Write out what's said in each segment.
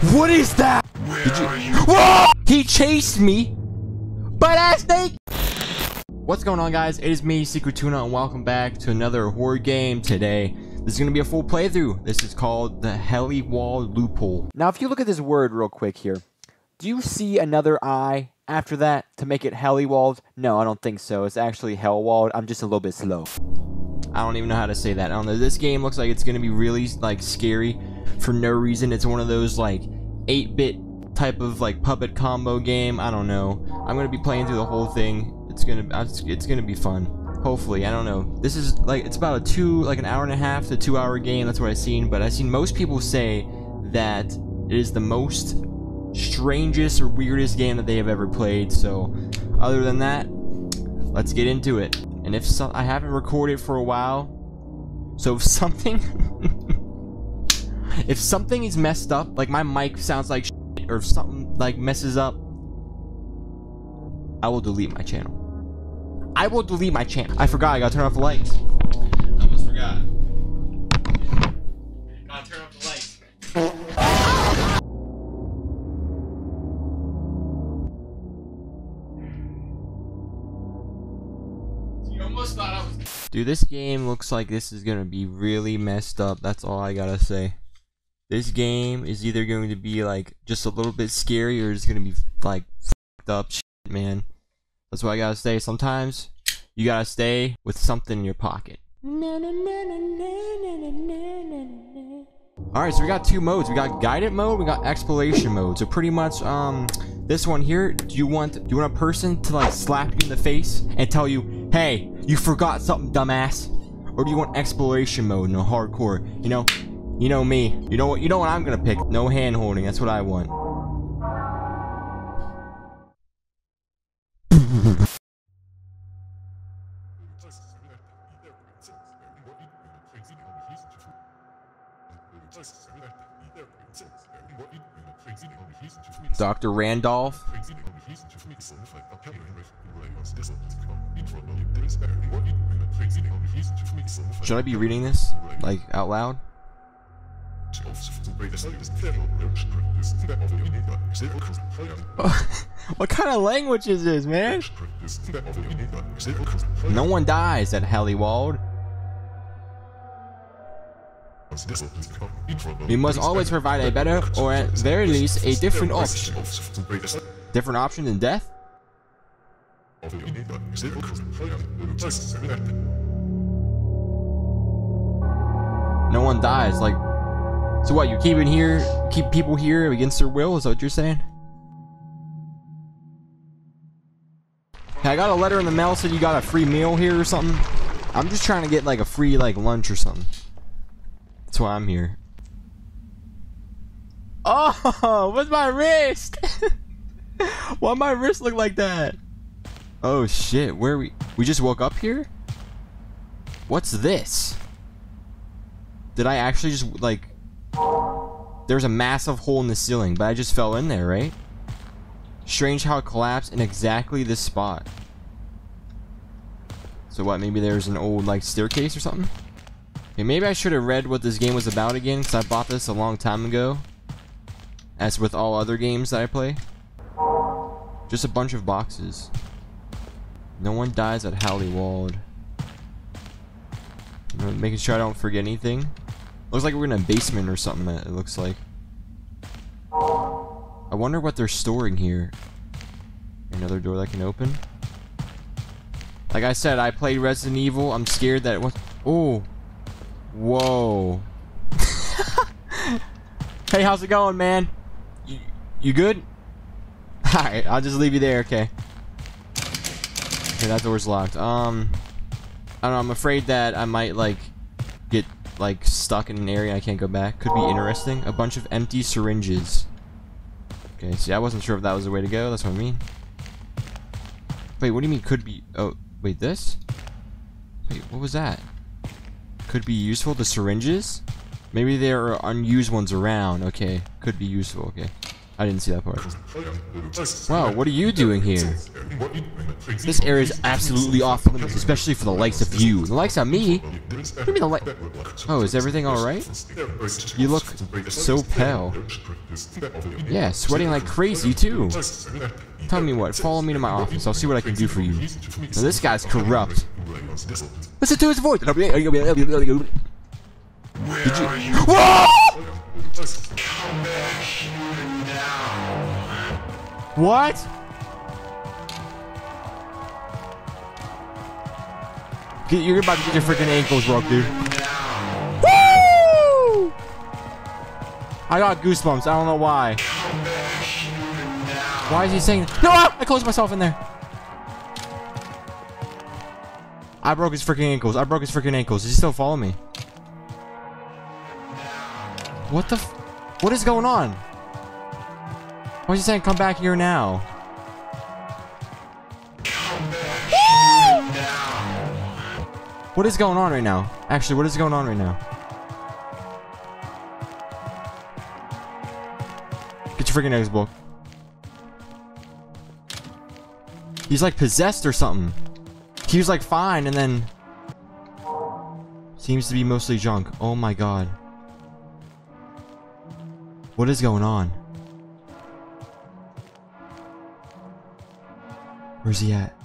What is that? Where Did you? Whoa! He chased me, Butt ass snake. What's going on, guys? It is me, Secret Tuna, and welcome back to another horror game today. This is gonna be a full playthrough. This is called the Heli Wall Loophole. Now, if you look at this word real quick here, do you see another eye after that to make it heli walled? No, I don't think so. It's actually hell walled. I'm just a little bit slow. I don't even know how to say that. I don't know. This game looks like it's gonna be really like scary for no reason. It's one of those like 8-bit type of like puppet combo game. I don't know. I'm gonna be playing through the whole thing. It's gonna it's gonna be fun. Hopefully, I don't know. This is like it's about a two like an hour and a half to two hour game. That's what I've seen. But I've seen most people say that it is the most strangest or weirdest game that they have ever played. So, other than that, let's get into it. And if so, I haven't recorded for a while, so if something, if something is messed up, like my mic sounds like shit, or if something like messes up, I will delete my channel. I will delete my channel. I forgot. I gotta turn off the lights. I almost forgot. Gotta turn off the lights. Dude, this game looks like this is gonna be really messed up. That's all I gotta say. This game is either going to be like just a little bit scary or it's gonna be like fucked up shit, man. That's what I gotta say. Sometimes you gotta stay with something in your pocket. Alright, so we got two modes. We got guided mode, we got exploration mode. So pretty much, um, this one here, do you want do you want a person to like slap you in the face and tell you, hey, you forgot something, dumbass? Or do you want exploration mode, no hardcore? You know, you know me. You know what you know what I'm gonna pick. No hand holding, that's what I want. Dr. Randolph. Should I be reading this? Like, out loud? what kind of language is this, man? No one dies at Heliwald. We must always provide a better, or at very least, a different option. Different option than death? No one dies, like... So what, you keep in here, keep people here against their will? Is that what you're saying? I got a letter in the mail said you got a free meal here or something. I'm just trying to get like a free like lunch or something. That's why I'm here. Oh, what's my wrist? why my wrist look like that? Oh shit, where we we just woke up here? What's this? Did I actually just like There's a massive hole in the ceiling, but I just fell in there, right? Strange how it collapsed in exactly this spot. So what, maybe there's an old like staircase or something? Okay, maybe I should have read what this game was about again, because I bought this a long time ago. As with all other games that I play. Just a bunch of boxes. No one dies at Hallywald. Making sure I don't forget anything. Looks like we're in a basement or something, it looks like. I wonder what they're storing here. Another door that can open. Like I said, I played Resident Evil. I'm scared that it was... Oh. Whoa. hey, how's it going, man? You, you good? Alright, I'll just leave you there, okay. Okay, that door's locked. Um, I don't know, I'm afraid that I might, like, like, stuck in an area I can't go back. Could be interesting. A bunch of empty syringes. Okay, see, I wasn't sure if that was the way to go. That's what I mean. Wait, what do you mean could be... Oh, wait, this? Wait, what was that? Could be useful, the syringes? Maybe there are unused ones around. Okay, could be useful, okay. I didn't see that part. Wow, what are you doing here? This area is absolutely off limits, especially for the likes of you. The likes of me? What do you mean the like? Oh, is everything alright? You look so pale. Yeah, sweating like crazy too. Tell me what, follow me to my office. I'll see what I can do for you. Now, this guy's corrupt. Listen to his voice. Did you? Whoa! What? You're about to get your freaking ankles broke, dude. Woo! I got goosebumps. I don't know why. Why is he saying? No! I closed myself in there. I broke his freaking ankles. I broke his freaking ankles. Does he still follow me? What the? what is going on? Is he saying come back here now? What is going on right now? Actually, what is going on right now? Get your freaking Xbox. He's like possessed or something. He was like fine and then... Seems to be mostly junk. Oh my god. What is going on? Where's he at?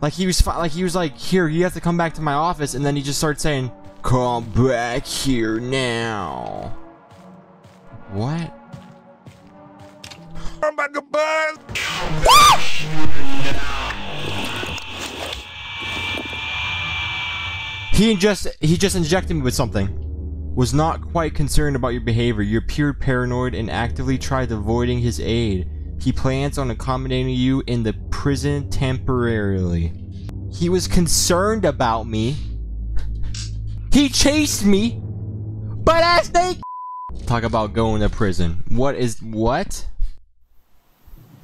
Like he was like he was like, here, you have to come back to my office, and then he just starts saying, come back here now. What? I'm back to buzz. He just he just injected me with something. Was not quite concerned about your behavior. You appeared paranoid and actively tried avoiding his aid. He plans on accommodating you in the prison temporarily. He was concerned about me. He chased me. But as they talk about going to prison. What is what?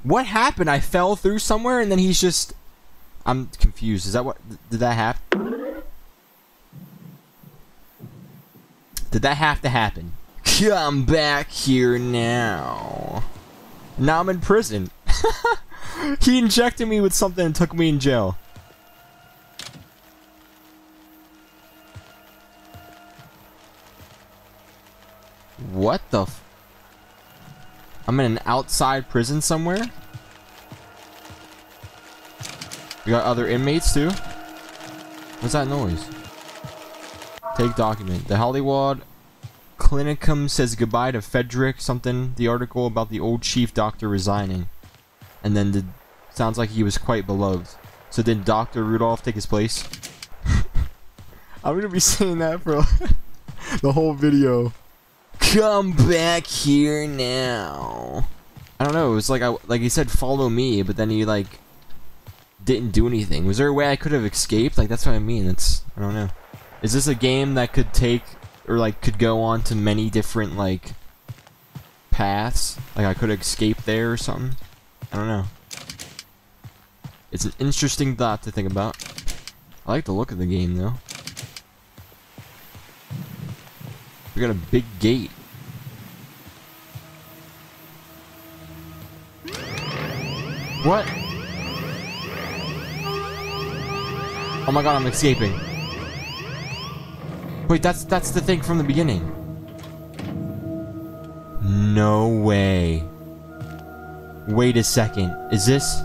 What happened? I fell through somewhere and then he's just I'm confused. Is that what did that happen? Did that have to happen? Come back here now. Now I'm in prison. he injected me with something and took me in jail. What the I'm in an outside prison somewhere? We got other inmates too? What's that noise? Take document. The Hollywood Clinicum says goodbye to Frederick something. The article about the old chief doctor resigning. And then the sounds like he was quite beloved. So did Dr. Rudolph take his place? I'm gonna be saying that for the whole video. Come back here now. I don't know. It was like I like he said, follow me, but then he like didn't do anything. Was there a way I could have escaped? Like that's what I mean. It's I don't know. Is this a game that could take or like could go on to many different like paths? Like I could escape there or something? I don't know. It's an interesting thought to think about. I like the look of the game though. We got a big gate. What? Oh my god, I'm escaping. Wait, that's that's the thing from the beginning. No way. Wait a second. Is this...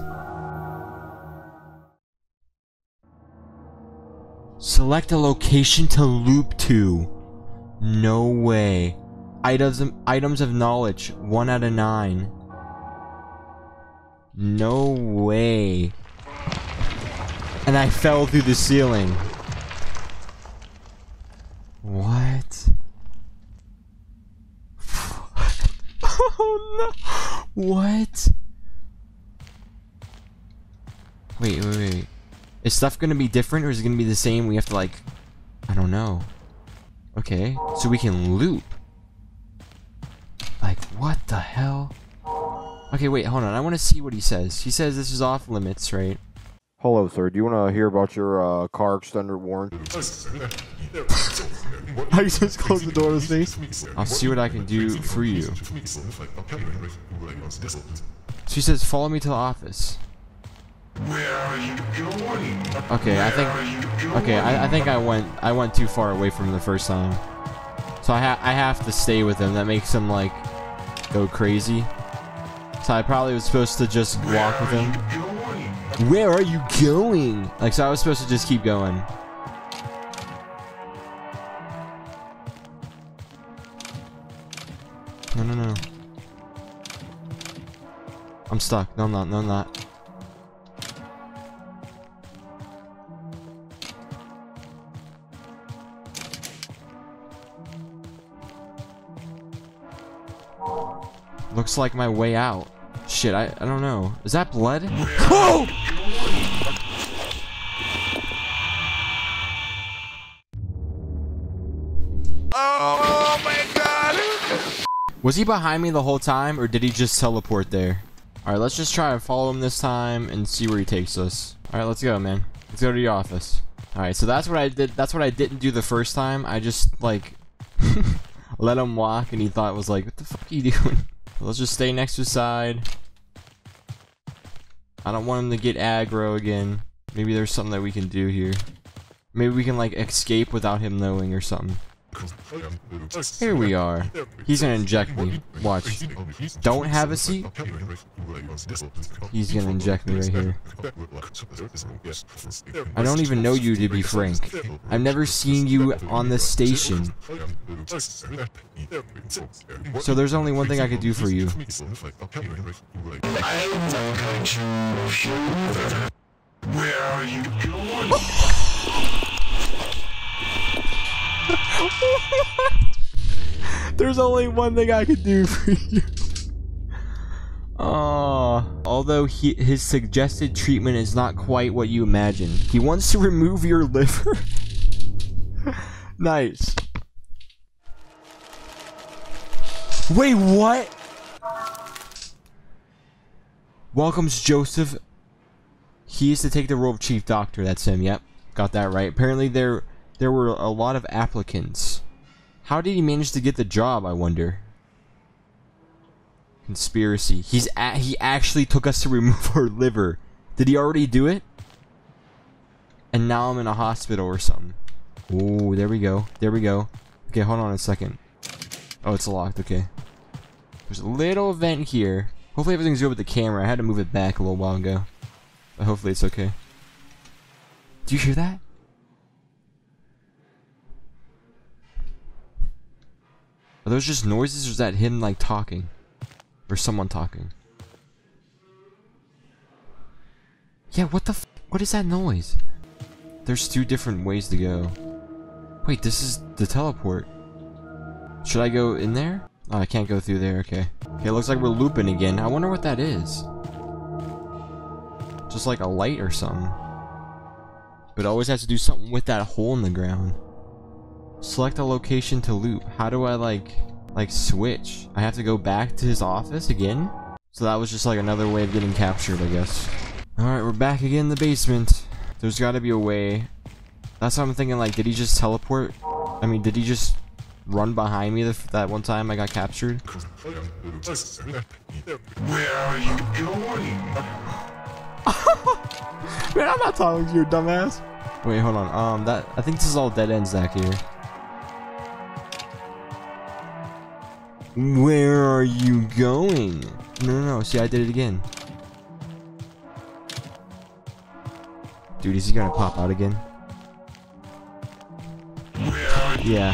Select a location to loop to. No way. Items, items of knowledge. 1 out of 9. No way. And I fell through the ceiling. What? oh no! What? Wait, wait, wait. Is stuff gonna be different or is it gonna be the same? We have to like... I don't know. Okay, so we can loop. Like, what the hell? Okay, wait, hold on. I want to see what he says. He says this is off limits, right? Hello, sir. Do you want to hear about your uh, car extender warranty? I just closed the door to his face. I'll see what I can do for you. She says, follow me to the office. Where are you going? Okay, I think. Okay, I, I think I went. I went too far away from the first time. So I ha I have to stay with him. That makes him like go crazy. So I probably was supposed to just walk with him. Where are you going? Like, so I was supposed to just keep going. No, no, no. I'm stuck. No, I'm not. No, I'm not. Looks like my way out. Shit, I, I don't know. Is that blood? Oh! Oh my god! Was he behind me the whole time, or did he just teleport there? Alright, let's just try and follow him this time and see where he takes us. Alright, let's go, man. Let's go to the office. Alright, so that's what I did. That's what I didn't do the first time. I just, like, let him walk, and he thought was like, what the fuck are you doing? let's just stay next to his side. I don't want him to get aggro again. Maybe there's something that we can do here. Maybe we can, like, escape without him knowing or something. Here we are. He's gonna inject me. Watch. Don't have a seat. He's gonna inject me right here. I don't even know you to be frank. I've never seen you on this station. So there's only one thing I could do for you. Where are you going? There's only one thing I could do for you. Ah, although he, his suggested treatment is not quite what you imagine. He wants to remove your liver. nice. Wait, what? Welcomes Joseph. He is to take the role of chief doctor. That's him. Yep, got that right. Apparently there there were a lot of applicants. How did he manage to get the job? I wonder. Conspiracy. He's a he actually took us to remove our liver. Did he already do it? And now I'm in a hospital or something. Oh, there we go. There we go. Okay, hold on a second. Oh, it's locked. Okay. There's a little vent here. Hopefully everything's good with the camera. I had to move it back a little while ago. But hopefully it's okay. Do you hear that? Are those just noises or is that him like talking? Or someone talking? Yeah, what the What is that noise? There's two different ways to go. Wait, this is the teleport. Should I go in there? Oh, I can't go through there, okay. Okay, it looks like we're looping again. I wonder what that is. Just like a light or something. But always has to do something with that hole in the ground. Select a location to loop. How do I like, like switch? I have to go back to his office again? So that was just like another way of getting captured, I guess. Alright, we're back again in the basement. There's gotta be a way. That's what I'm thinking, like, did he just teleport? I mean, did he just run behind me the, that one time I got captured? Where are you going? Man, I'm not talking to you, dumbass. Wait, hold on. Um, that I think this is all dead ends back here. Where are you going? No, no, no. See, I did it again. Dude, is he gonna pop out again? Yeah.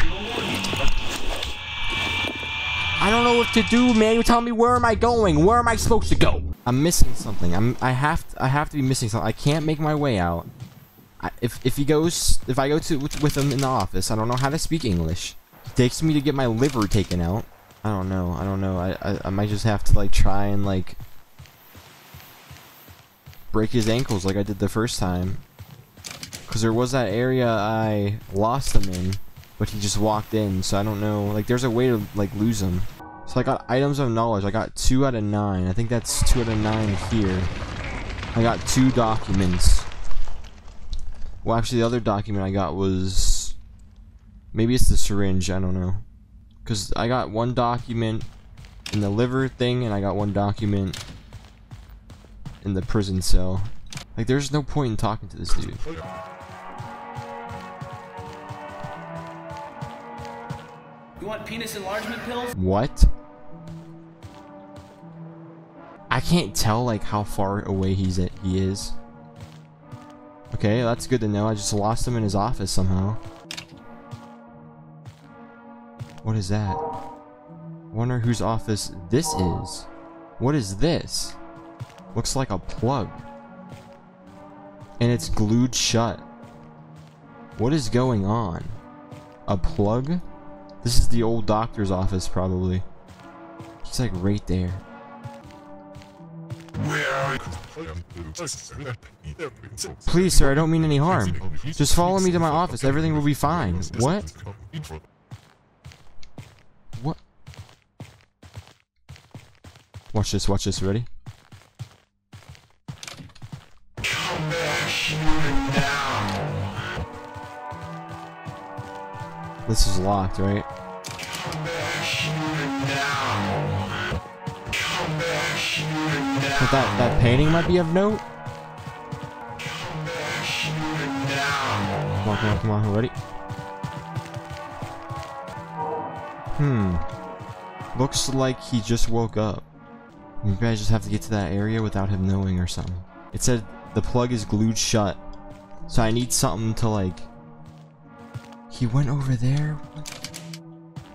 I don't know what to do, man. You tell me where am I going? Where am I supposed to go? I'm missing something. I'm. I have. To, I have to be missing something. I can't make my way out. I, if if he goes, if I go to with, him in the office, I don't know how to speak English. He takes me to get my liver taken out. I don't know. I don't know. I, I I might just have to like try and like break his ankles like I did the first time. Cause there was that area I lost him in, but he just walked in. So I don't know. Like there's a way to like lose him. So I got items of knowledge. I got two out of nine. I think that's two out of nine here. I got two documents. Well, actually, the other document I got was maybe it's the syringe. I don't know, because I got one document in the liver thing, and I got one document in the prison cell. Like, there's no point in talking to this dude. You want penis enlargement pills? What? I can't tell like how far away he's at he is. Okay, that's good to know. I just lost him in his office somehow. What is that? Wonder whose office this is. What is this? Looks like a plug. And it's glued shut. What is going on? A plug? This is the old doctor's office, probably. It's like right there. Please, sir, I don't mean any harm. Just follow me to my office. Everything will be fine. What? Watch this, watch this. Ready? This is locked, right? But that, that painting might be of note. Come on, come on, come on. Ready? Hmm. Looks like he just woke up. Maybe I just have to get to that area without him knowing or something. It said the plug is glued shut. So I need something to like... He went over there?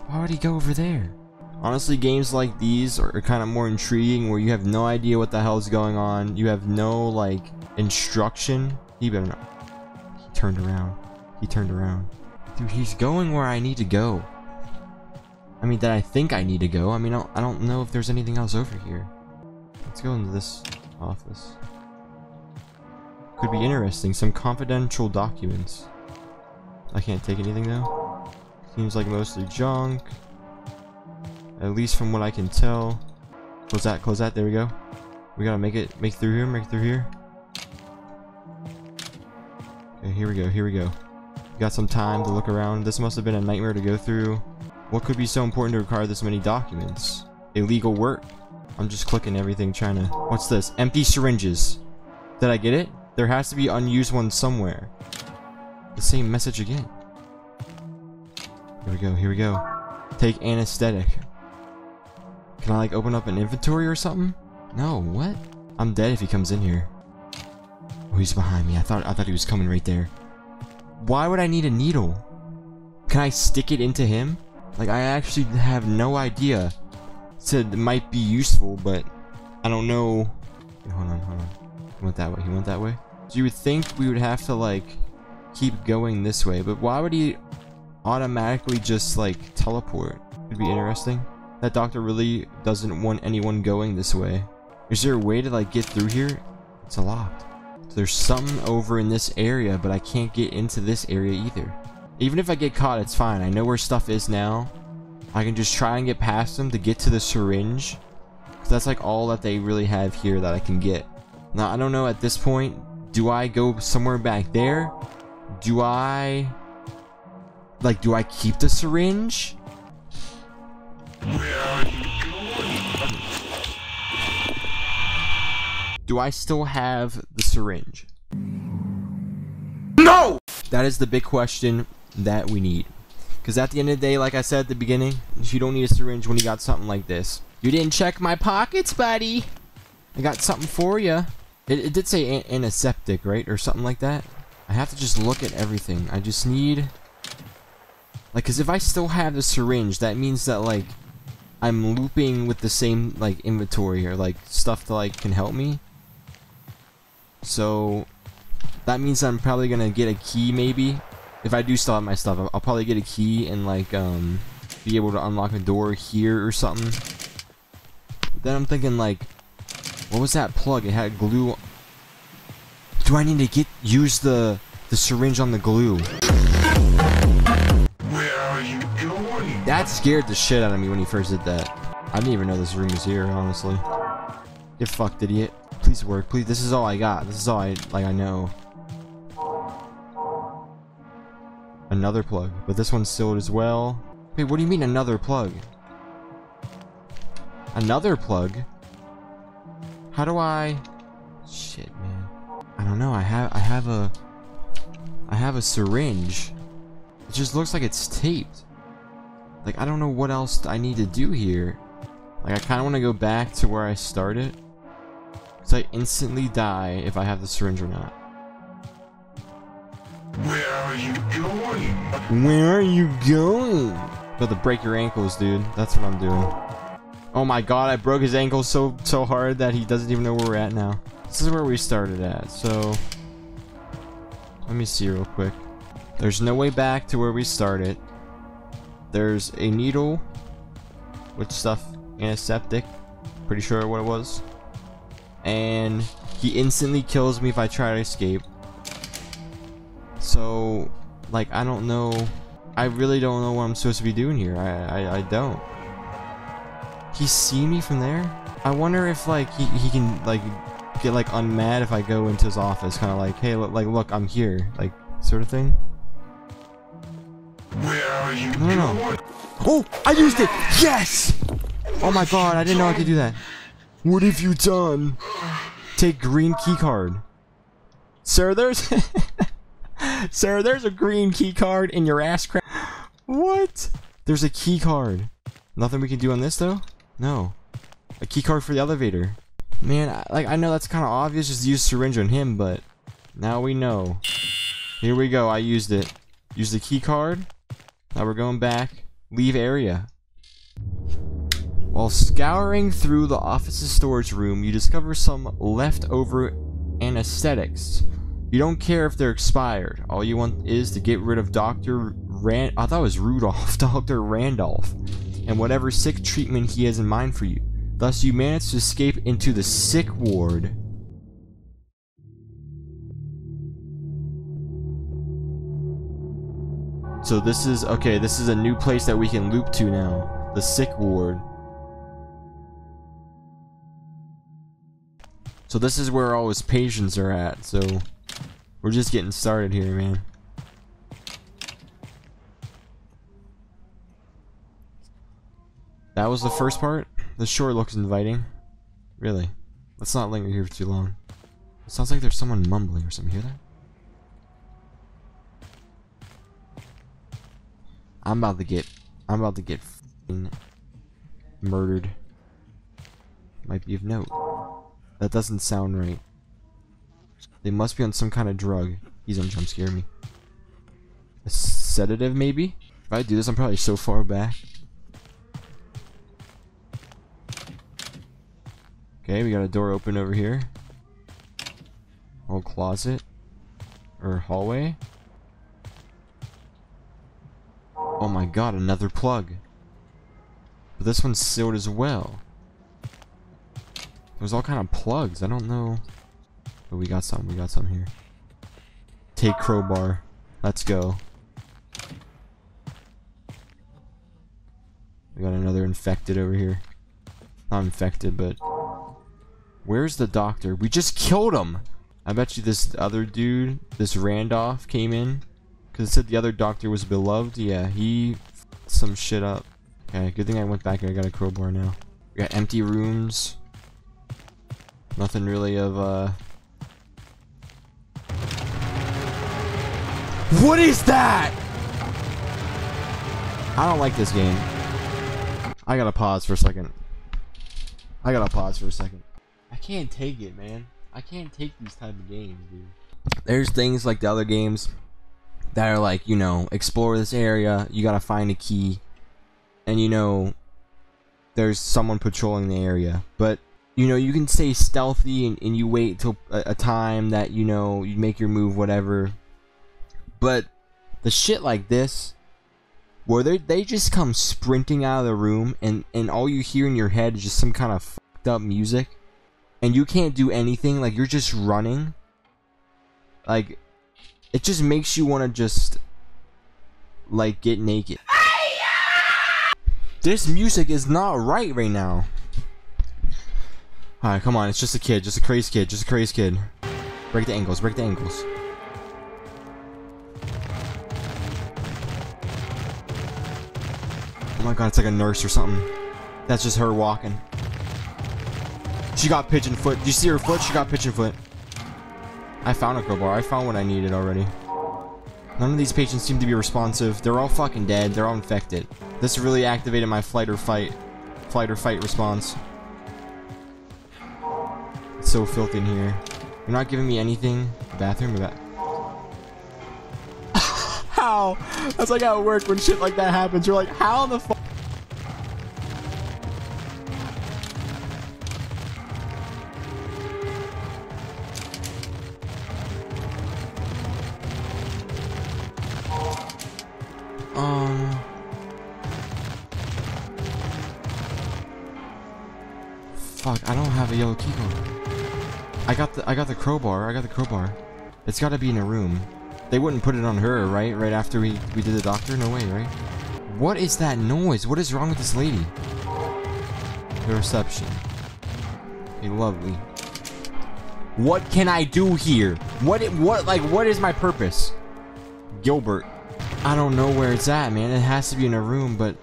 Why would he go over there? Honestly, games like these are kind of more intriguing where you have no idea what the hell is going on. You have no, like, instruction. He better not. He turned around. He turned around. Dude, he's going where I need to go. I mean, that I think I need to go. I mean, I don't, know if there's anything else over here. Let's go into this office. Could be interesting. Some confidential documents. I can't take anything though. Seems like mostly junk. At least from what I can tell. Close that, close that, there we go. We gotta make it, make through here, make through here. Okay, here we go, here we go. Got some time to look around. This must have been a nightmare to go through. What could be so important to require this many documents? Illegal work. I'm just clicking everything trying to... What's this? Empty syringes. Did I get it? There has to be unused ones somewhere. The same message again. Here we go, here we go. Take anesthetic. Can I like open up an inventory or something? No, what? I'm dead if he comes in here. Oh, he's behind me. I thought I thought he was coming right there. Why would I need a needle? Can I stick it into him? Like I actually have no idea. Said it might be useful, but I don't know. Hold on, hold on. He went that way. He went that way. So you would think we would have to like keep going this way, but why would he automatically just like teleport? It'd be interesting. That doctor really doesn't want anyone going this way. Is there a way to like get through here? It's a locked. There's something over in this area, but I can't get into this area either. Even if I get caught, it's fine. I know where stuff is now. I can just try and get past them to get to the syringe. 'Cause that's like all that they really have here that I can get. Now, I don't know at this point. Do I go somewhere back there? Do I... Like, do I keep the syringe? Where are you going? Do I still have the syringe? No! That is the big question that we need. Because at the end of the day, like I said at the beginning, you don't need a syringe when you got something like this. You didn't check my pockets, buddy. I got something for you. It, it did say an antiseptic, right? Or something like that. I have to just look at everything. I just need... Like, because if I still have the syringe, that means that, like, I'm looping with the same, like, inventory or, like, stuff that, like, can help me. So, that means I'm probably gonna get a key, maybe. If I do still have my stuff, I'll, probably get a key and, like, um, be able to unlock a door here or something. But then I'm thinking, like, what was that plug? It had glue. Do I need to get use the the syringe on the glue? Where are you going? That scared the shit out of me when he first did that. I didn't even know this room was here, honestly. Get fucked, idiot. Please work, please. This is all I got. This is all I like. I know. Another plug, but this one's sealed as well. Wait, what do you mean another plug? Another plug? How do I... Shit, man. I don't know. I have I have a I have a syringe. It just looks like it's taped. Like I don't know what else I need to do here. Like I kind of want to go back to where I started. Cuz I instantly die if I have the syringe or not. Where are you going? Where are you going? About to break your ankles, dude. That's what I'm doing. Oh my god, I broke his ankle so so hard that he doesn't even know where we're at now. This is where we started at, so... Let me see real quick. There's no way back to where we started. There's a needle with stuff antiseptic. Pretty sure what it was. And he instantly kills me if I try to escape. So, like, I don't know. I really don't know what I'm supposed to be doing here. I, I, I don't. He see me from there? I wonder if, like, he, he can, like, get, like, unmad if I go into his office. Kind of like, hey, look, like, look, I'm here. Like, sort of thing. Where are you No, no, no. Oh, I used it! Yes! Oh my god, I didn't know I could do that. What have you done? Take green key card. Sir, there's... Sir, there's a green key card in your ass crack. What? There's a key card. Nothing we can do on this, though? No. A key card for the elevator. Man, I, like, I know that's kind of obvious just use syringe on him, but... Now we know. Here we go, I used it. Use the key card. Now we're going back. Leave area. While scouring through the office's storage room, you discover some leftover anesthetics. You don't care if they're expired. All you want is to get rid of Dr. Rand- I thought it was Rudolph, Dr. Randolph, and whatever sick treatment he has in mind for you. Thus, you manage to escape into the sick ward. So this is, okay, this is a new place that we can loop to now. The sick ward. So this is where all his patients are at, so we're just getting started here, man. That was the first part? The shore looks inviting. Really. Let's not linger here for too long. It sounds like there's someone mumbling or something. Hear that? I'm about to get I'm about to get murdered. Might be of note. That doesn't sound right. They must be on some kind of drug. He's gonna jump scare me. A sedative, maybe? If I do this, I'm probably so far back. Okay, we got a door open over here. Old closet. Or hallway. Oh my god, another plug. But this one's sealed as well. There's all kind of plugs. I don't know. But we got some. We got some here. Take crowbar. Let's go. We got another infected over here. Not infected, but... Where's the doctor? We just killed him! I bet you this other dude, this Randolph, came in. Because it said the other doctor was beloved. Yeah, he some shit up. Okay, good thing I went back and I got a crowbar now. We got empty rooms. Nothing really of, uh... What is that? I don't like this game. I gotta pause for a second. I gotta pause for a second. I can't take it, man. I can't take these type of games, dude. There's things like the other games that are like, you know, explore this area, you gotta find a key, and you know, there's someone patrolling the area. But, you know, you can stay stealthy and, and you wait till a, a time that, you know, you make your move, whatever. But the shit like this, where they they just come sprinting out of the room and and all you hear in your head is just some kind of fucked up music, and you can't do anything. Like you're just running. Like, it just makes you want to just like get naked. This music is not right right now. Alright, come on, it's just a kid, just a crazy kid, just a crazy kid. Break the ankles, break the ankles. Oh my god, it's like a nurse or something. That's just her walking. She got pigeon foot. Did you see her foot? She got pigeon foot. I found a crowbar. I found what I needed already. None of these patients seem to be responsive. They're all fucking dead. They're all infected. This really activated my flight or fight, flight or fight response. It's so filthy in here. You're not giving me anything. Bathroom, ba how? That's like how it works when shit like that happens. You're like, how the fuck? Um. Fuck, I don't have a yellow keycard. I got the I got the crowbar. I got the crowbar. It's got to be in a room. They wouldn't put it on her, right? Right after we we did the doctor? No way, right? What is that noise? What is wrong with this lady? The reception. Okay, lovely. What can I do here? What what like what is my purpose? Gilbert. I don't know where it's at, man. It has to be in a room, but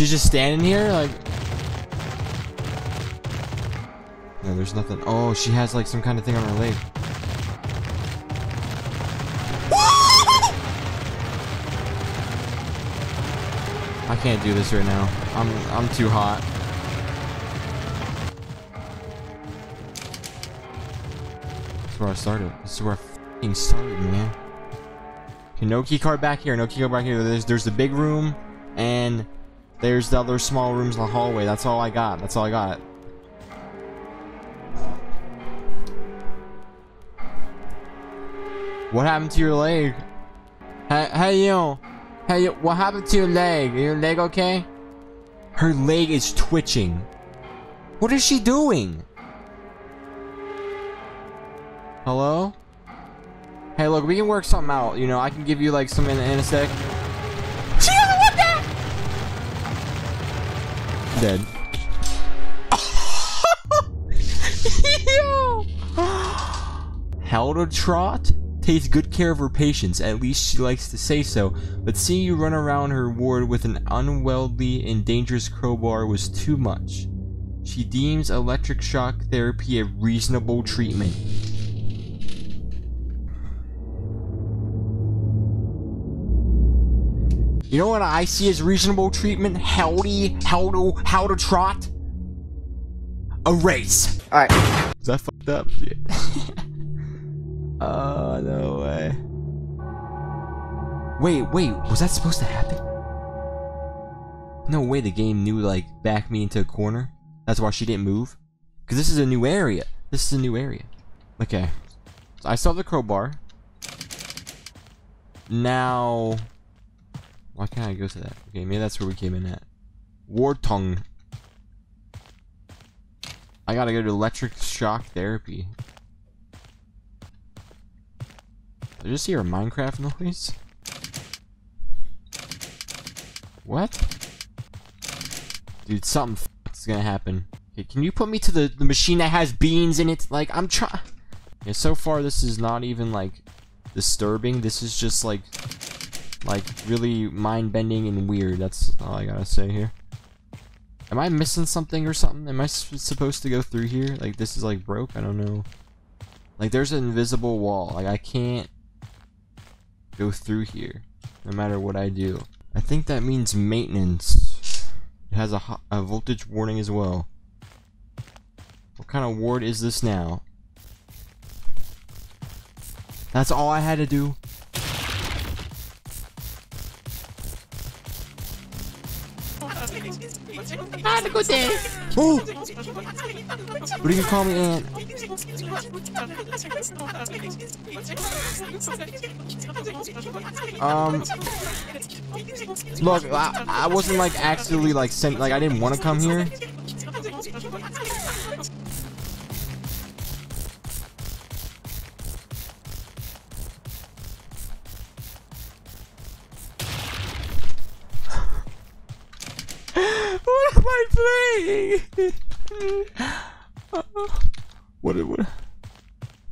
She's just standing here like No, there's nothing. Oh, she has like some kind of thing on her leg. I can't do this right now. I'm I'm too hot. This is where I started. This is where I started, man. Okay, no key card back here. No key card back here. There's there's the big room, and there's the other small rooms in the hallway. That's all I got. That's all I got. What happened to your leg? Hey, hey you. Hey, you, what happened to your leg? Your leg okay? Her leg is twitching. What is she doing? Hello? Hey, look, we can work something out. You know, I can give you like some in, Dead. Yo! Trot? takes good care of her patients, at least she likes to say so, but seeing you run around her ward with an unwieldy and dangerous crowbar was too much. She deems electric shock therapy a reasonable treatment. You know what I see as reasonable treatment? Howdy, how to, how to trot? A race. Alright. Is that fucked up? Oh, no way. Wait, wait, was that supposed to happen? No way the game knew, like, back me into a corner. That's why she didn't move. Because this is a new area. This is a new area. Okay. So I saw the crowbar. Now... Why can't I go to that? Okay, maybe that's where we came in at. Wartung. I gotta go to electric shock therapy. Did I just hear a Minecraft noise? What? Dude, something is gonna happen. Okay, can you put me to the, the machine that has beans in it? Like, I'm trying... Yeah, so far this is not even, like, disturbing. This is just, like, like, really mind-bending and weird. That's all I gotta say here. Am I missing something or something? Am I supposed to go through here? Like, this is, like, broke? I don't know. Like, there's an invisible wall. Like, I can't go through here, no matter what I do. I think that means maintenance. It has a, a voltage warning as well. What kind of ward is this now? That's all I had to do. Have a good. Oh! What are you call me, Aunt? Um, look, I, I wasn't like actually like sent, like I didn't want to come here. What am I playing? what? What?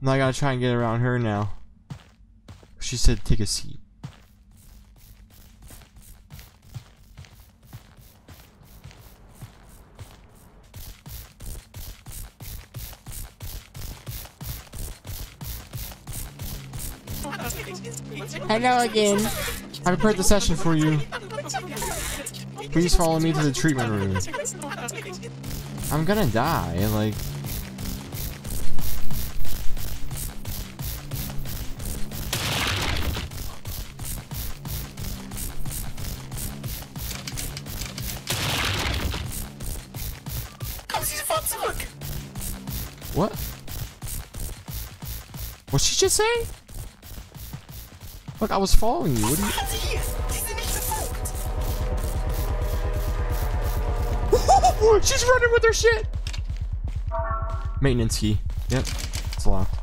Now I gotta try and get around her now. She said take a seat. Hello again. I prepared the session for you. Please follow me to the treatment room. I'm gonna die, like... What? What'd she just say? Look, I was following you. What do you... She's running with her shit! Maintenance key. Yep, it's locked.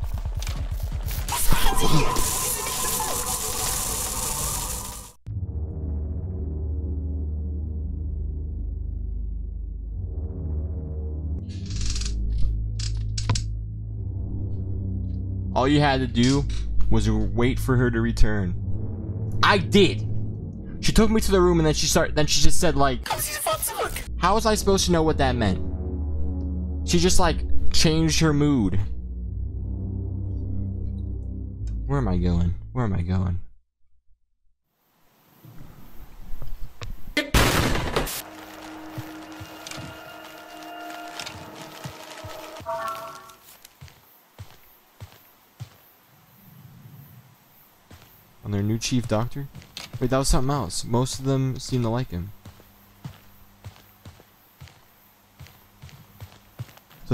All you had to do was wait for her to return. I did. She took me to the room and then she started. Then she just said like, "How was I supposed to know what that meant?" She just like changed her mood. Where am I going? Where am I going? On their new chief doctor? Wait, that was something else. Most of them seem to like him.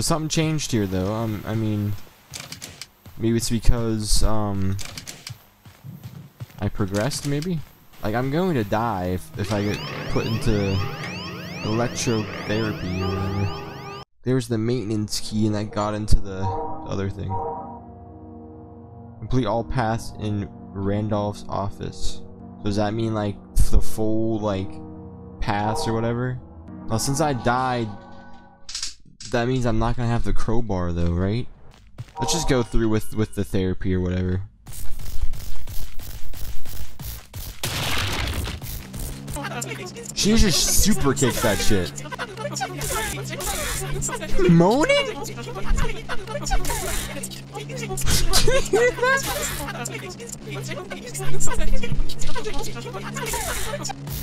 Something changed here, though. Um, I mean, maybe it's because um, I progressed. Maybe, like I'm going to die if if I get put into electrotherapy or whatever. There's the maintenance key, and that got into the other thing. Complete all paths in Randolph's office. Does that mean like the full like paths or whatever? Well, since I died, that means I'm not gonna have the crowbar though, right? Let's just go through with with the therapy or whatever. She just super kicks that shit. Moaning?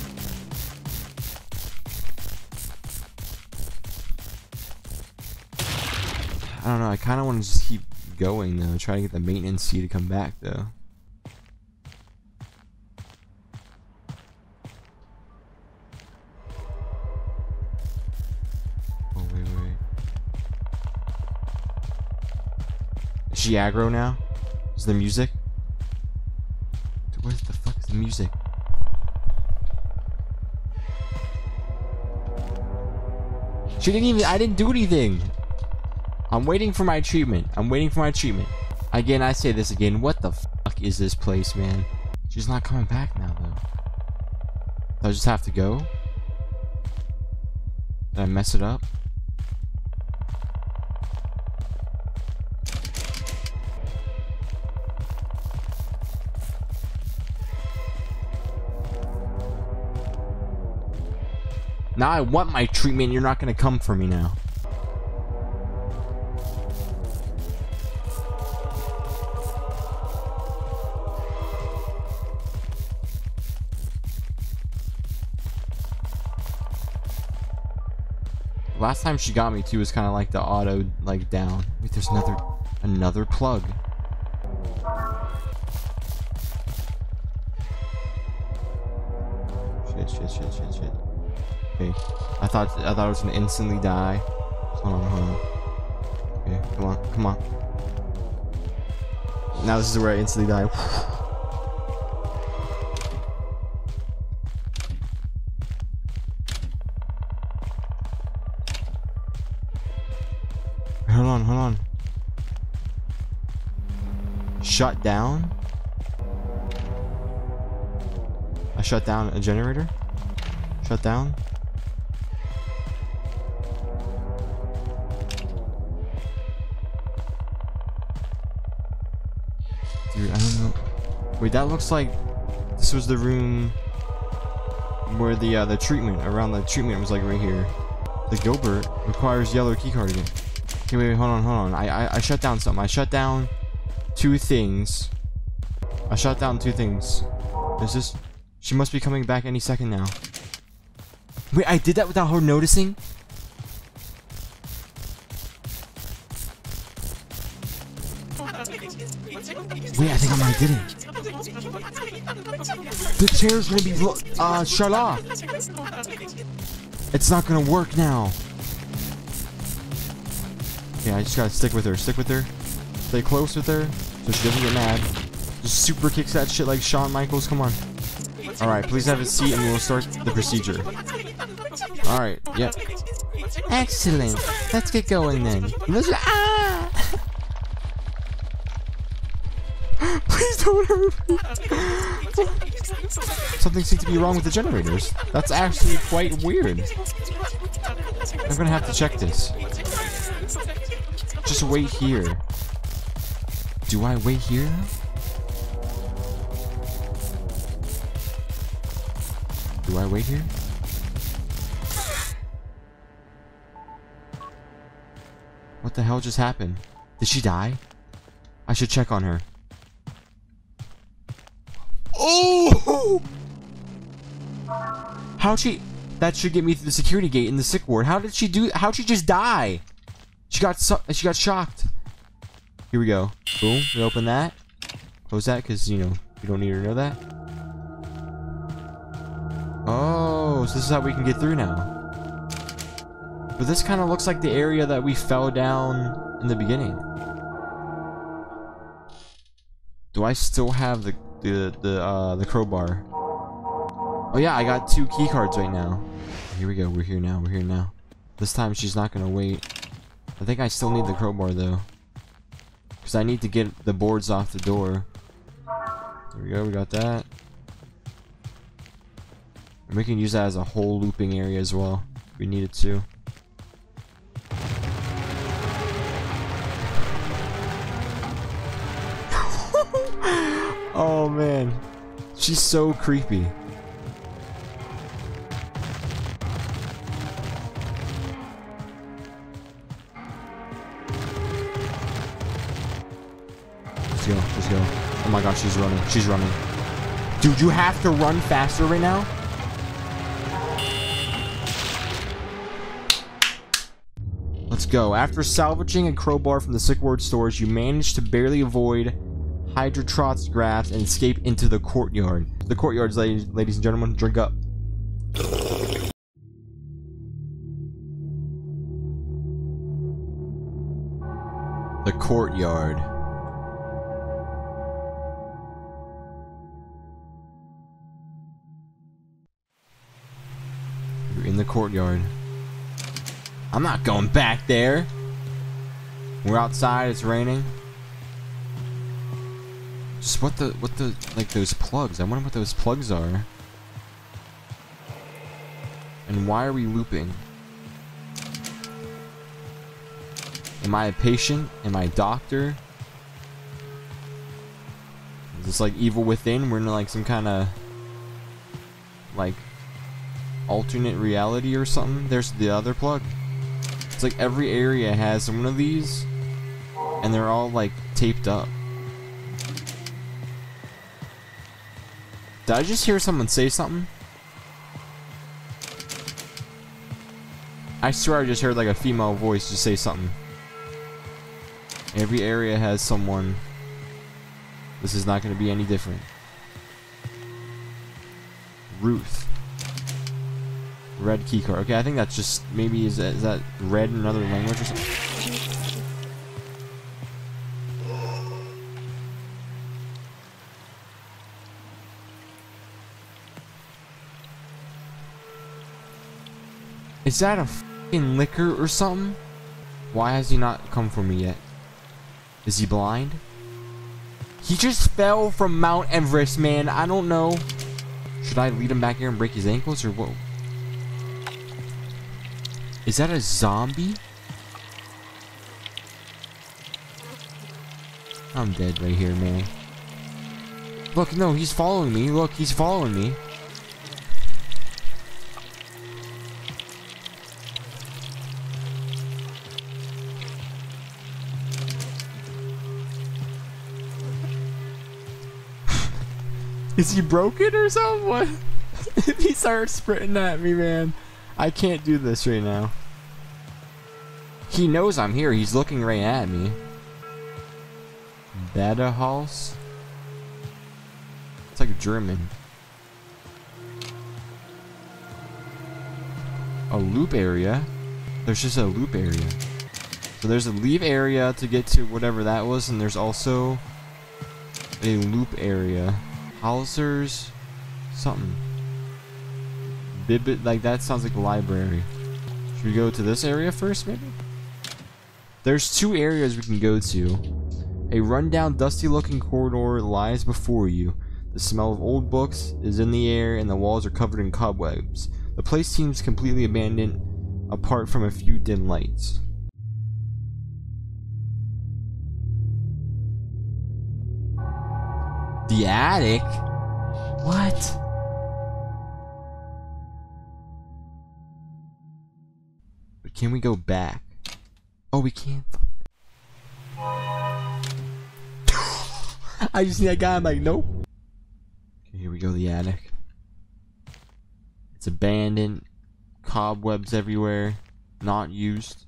I don't know. I kind of want to just keep going though. Try to get the maintenance key to come back though. Oh wait, wait. Is she aggro now? Is the music? Where the fuck is the music? She didn't even. I didn't do anything. I'm waiting for my treatment. I'm waiting for my treatment. Again, I say this again. What the fuck is this place, man? She's not coming back now, though. I just have to go? Did I mess it up? Now I want my treatment. You're not going to come for me now. Last time she got me too was kind of like the auto like down. Wait, there's another another plug. Shit, shit, shit, shit, shit. Okay, I thought I thought it was gonna instantly die. Hold on, hold on. Okay, come on, come on. Now this is where I instantly die. Hold on, hold on. Shut down? I shut down a generator? Shut down? Dude, I don't know. Wait, that looks like this was the room where the uh, the treatment around the treatment was like right here. The Gilbert requires yellow keycard again. Okay, wait, wait, hold on, hold on. I, I I shut down something. I shut down two things. I shut down two things. Is this? She must be coming back any second now. Wait, I did that without her noticing. Wait, I think I might did it. The chair's gonna be uh shut off. It's not gonna work now. Yeah, I just gotta stick with her. Stick with her. Stay close with her so she doesn't get mad. Just super kicks that shit like Shawn Michaels. Come on. Alright, please have a seat and we'll start the procedure. Alright, yep. Excellent. Let's get going then. Let's- ah! Please don't hurt me. Something seems to be wrong with the generators. That's actually quite weird. I'm gonna have to check this. Just wait here. Do I wait here? Do I wait here? What the hell just happened? Did she die? I should check on her. Oh! How'd she... That should get me through the security gate in the sick ward. How did she do... How'd she just die? She got she got shocked. Here we go. Boom. We open that. Close that because, you know, you don't need to know that. Oh, so this is how we can get through now. But this kind of looks like the area that we fell down in the beginning. Do I still have the the the uh the crowbar? Oh yeah, I got two key cards right now. Here we go. We're here now. We're here now. This time she's not gonna wait. I think I still need the crowbar though, because I need to get the boards off the door. There we go. We got that. And we can use that as a whole looping area as well. If we needed to. oh man. She's so creepy. Go. Oh my gosh, she's running. She's running. Dude, you have to run faster right now? Let's go. After salvaging a crowbar from the sick ward stores, you manage to barely avoid Hydrotrot's grasp and escape into the courtyard. The courtyards, ladies, ladies and gentlemen, drink up. The courtyard. In the courtyard. I'm not going back there. We're outside, it's raining. Just what the, what the, like those plugs. I wonder what those plugs are. And why are we looping? Am I a patient? Am I a doctor? Is this like evil within? We're in like some kind of like alternate reality or something. There's the other plug. It's like every area has one of these and they're all like taped up. Did I just hear someone say something? I swear I just heard like a female voice just say something. Every area has someone. This is not going to be any different. Ruth. Red keycard. Okay, I think that's just maybe is that, is that red in another language or something? Is that a fucking liquor or something? Why has he not come for me yet? Is he blind? He just fell from Mount Everest, man. I don't know. Should I lead him back here and break his ankles or what? Is that a zombie? I'm dead right here, man. Look, no, he's following me. Look, he's following me. Is he broken or something? He starts sprinting at me, man, I can't do this right now. He knows I'm here. He's looking right at me. Beta house? It's like German. A loop area? There's just a loop area. So there's a leave area to get to whatever that was, and there's also a loop area. Hausers, something. Bibit, like that sounds like a library. Should we go to this area first, maybe? There's two areas we can go to. A rundown, dusty-looking corridor lies before you. The smell of old books is in the air, and the walls are covered in cobwebs. The place seems completely abandoned, apart from a few dim lights. The attic? What? Can we go back? Oh, we can't. I just see that guy. I'm like, nope. Okay, here we go. The attic. It's abandoned. Cobwebs everywhere. Not used.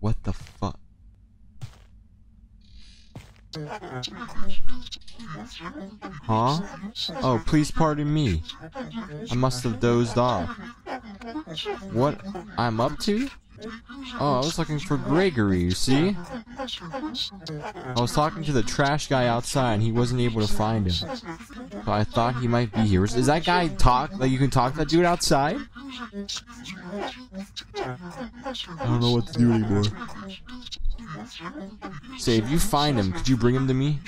What the fuck? Huh? Oh, please pardon me. I must have dozed off. What I'm up to? Oh, I was looking for Gregory, you see? I was talking to the trash guy outside and he wasn't able to find him. So I thought he might be here. Is that guy talk, like you can talk to that dude outside? I don't know what to do anymore. Say, if you find him, could you bring him to me?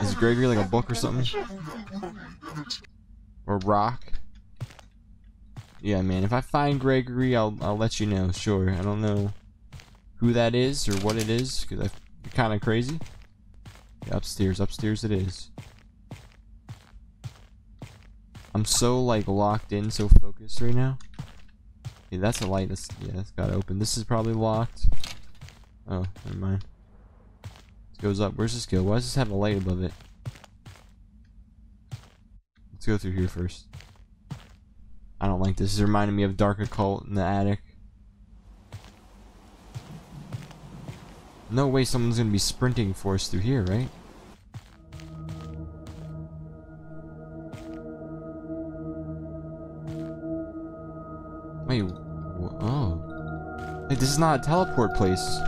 Is Gregory like a book or something? Or rock? Yeah, man. If I find Gregory, I'll I'll let you know. Sure. I don't know who that is or what it is because I'm kind of crazy. Yeah, upstairs, upstairs it is. I'm so like locked in, so focused right now. Yeah, that's a light. That's yeah, that's got to open. This is probably locked. Oh, never mind. This goes up. Where's this go? Why does this have a light above it? Let's go through here first. I don't like this. This is reminding me of Dark Occult in the attic. No way someone's gonna be sprinting for us through here, right? Wait, oh. Hey, this is not a teleport place.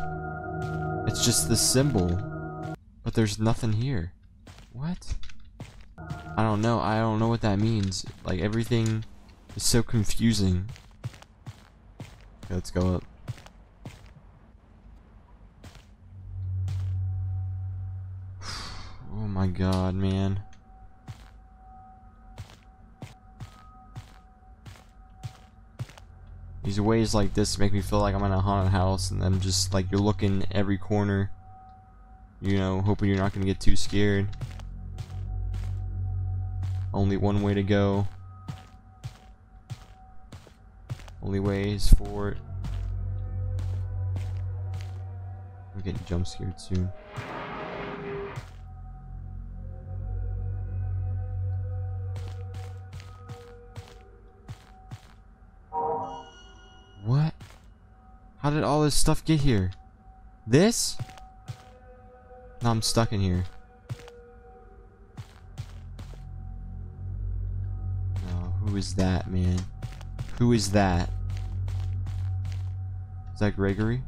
It's just the symbol. But there's nothing here. What? I don't know. I don't know what that means. Like, everything is so confusing. Okay, let's go up. Oh my god, man. These ways like this make me feel like I'm in a haunted house and then just like you're looking every corner. You know, hoping you're not gonna get too scared. Only one way to go. Only way is forward. I'm getting jump scared soon. What? How did all this stuff get here? This? Now I'm stuck in here. Oh, who is that, man? Who is that? Is that Gregory?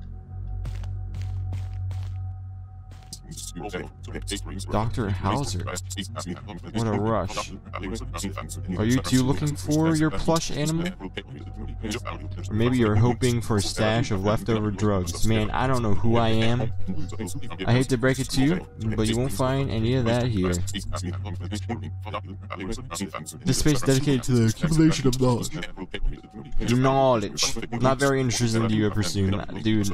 Dr. Hauser. What a rush. Are you two looking for your plush animal? Or maybe you're hoping for a stash of leftover drugs. Man, I don't know who I am. I hate to break it to you, but you won't find any of that here. This space is dedicated to the accumulation of knowledge. Knowledge. Not very interesting to you, I presume. Dude,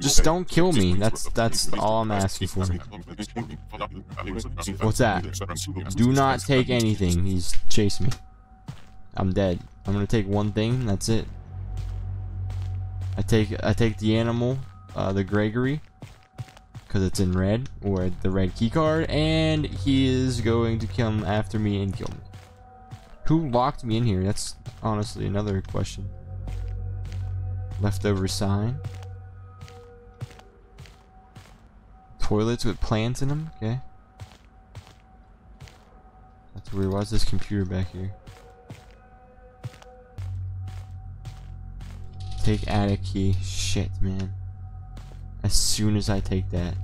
just don't kill me. That's that's all I'm asking for. What's that? Do not take anything. He's chasing me. I'm dead. I'm gonna take one thing. That's it. I take I take the animal, uh, the Gregory, because it's in red or the red key card, and he is going to come after me and kill me. Who locked me in here? That's honestly another question. Leftover sign. Toilets with plants in them? Okay. That's weird. Why is this computer back here? Take attic key. Shit, man. As soon as I take that.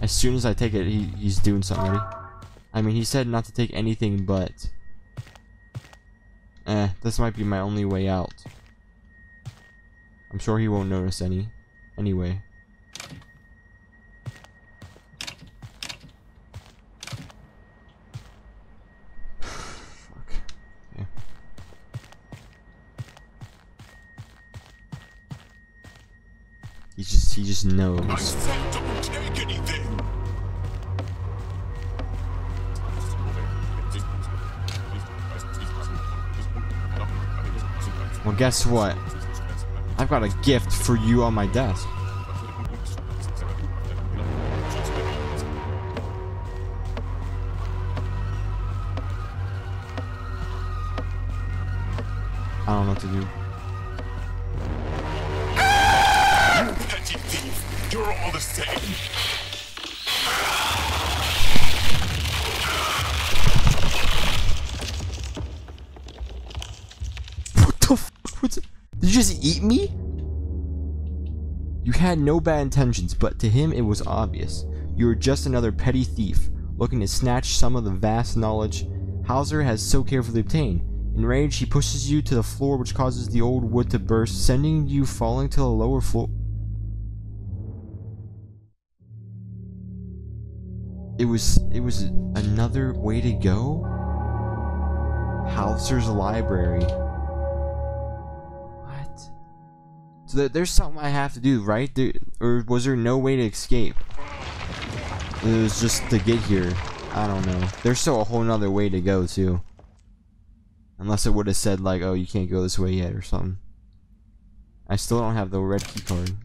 As soon as I take it, he, he's doing something. I mean, he said not to take anything but... Eh, this might be my only way out. I'm sure he won't notice any. Anyway. Just knows. Well, guess what? I've got a gift for you on my desk. No bad intentions, but to him it was obvious. You were just another petty thief, looking to snatch some of the vast knowledge Hauser has so carefully obtained. Enraged, he pushes you to the floor which causes the old wood to burst, sending you falling to the lower floor. It was it was another way to go? Hauser's library. So there, there's something I have to do, right? There, or was there no way to escape? It was just to get here. I don't know. There's still a whole nother way to go too. Unless it would have said like, oh, you can't go this way yet or something. I still don't have the red key card.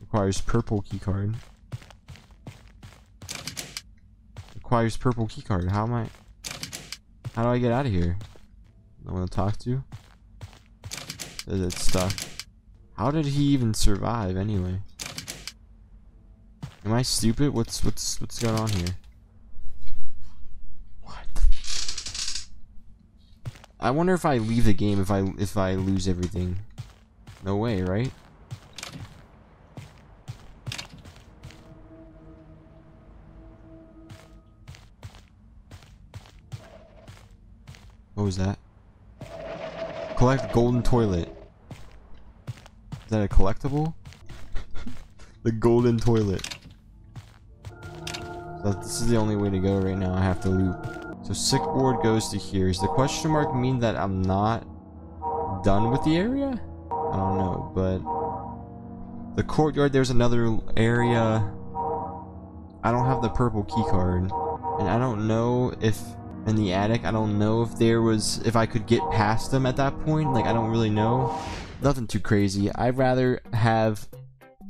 Requires purple key card. Requires purple key card. How am I? How do I get out of here? No one to talk to? Says it's stuck. How did he even survive anyway? Am I stupid? What's what's what's going on here? What? I wonder if I leave the game if I if I lose everything. No way, right? What was that? Collect golden toilet. Is that a collectible? the golden toilet. So this is the only way to go right now. I have to loop. So sick ward goes to here. Does the question mark mean that I'm not done with the area? I don't know, but the courtyard. There's another area. I don't have the purple key card, and I don't know if in the attic. I don't know if there was if I could get past them at that point. Like I don't really know. Nothing too crazy. I'd rather have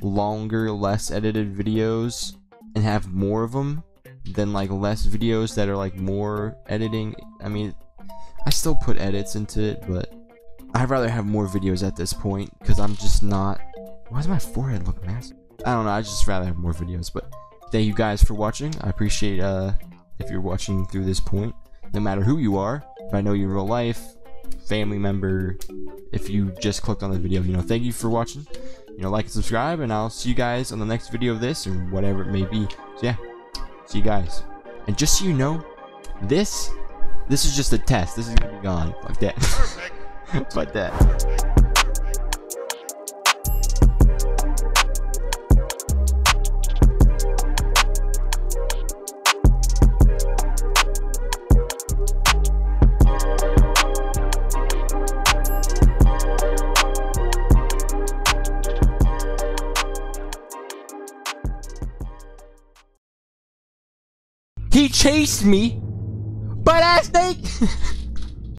longer, less edited videos and have more of them than like less videos that are like more editing. I mean, I still put edits into it, but I'd rather have more videos at this point because I'm just not. Why does my forehead look massive? I don't know. I just rather have more videos. But thank you guys for watching. I appreciate uh if you're watching through this point, no matter who you are. If I know you in real life, family member, if you just clicked on the video, you know, thank you for watching. You know, like and subscribe, and I'll see you guys on the next video of this or whatever it may be. So yeah, see you guys. And just so you know, this this is just a test. This is gonna be gone. Fuck that. Perfect. Fuck that. He chased me, but ass snake.